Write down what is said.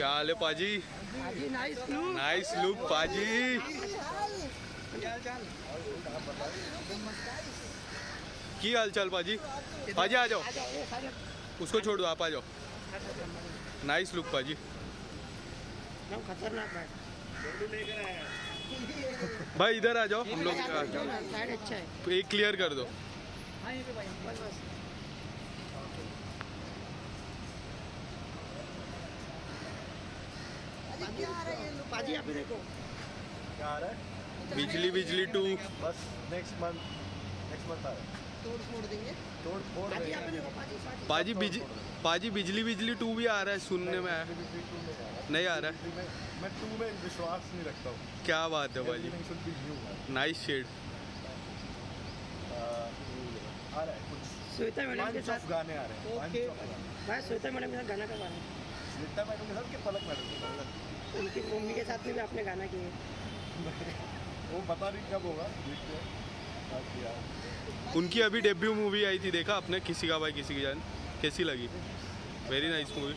क्या हाल है पाजी। नाइस लुक पाजी। की हाल चाल पाजी? पाजी, आ जाओ। उसको छोड़ दो आप आ जाओ। नाइस लुक पाजी। खतरनाक भाई, इधर आ जाओ। हम लोग एक क्लियर कर दो। पाजी देखो क्या आ रहा है बिजली बिजली टू। बस नेक्स्ट मंथ नेक्स्ट मंथ आ रहा है तोड़ फोड़ देंगे। तोड़ फोड़ पाजी देखो पाजी बिजली बिजली टू भी आ रहा है सुनने में आया। Biजली बिजली टू में आ रहा है। नहीं आ रहा है। मैं टू में विश्वास नहीं रखता हूँ। क्या बात है पाजी। नाइस शेड आ, रहा है कुछ। श्वेता मैडम के साथ गाने आ रहे हैं। पाँच ओके ऑफ़ गाने। भाई श्वेता मैडम के साथ गाना करवा रहे हैं। श्वेता मैडम के साथ के पलक मैडम के साथ उनकी मम्मी के साथ में भी आपने गाना किए वो बता रही कब होगा देखते हैं उनकी अभी डेब्यू मूवी आई थी देखा आपने? किसी का भाई किसी की जान। कैसी लगी? Very nice movie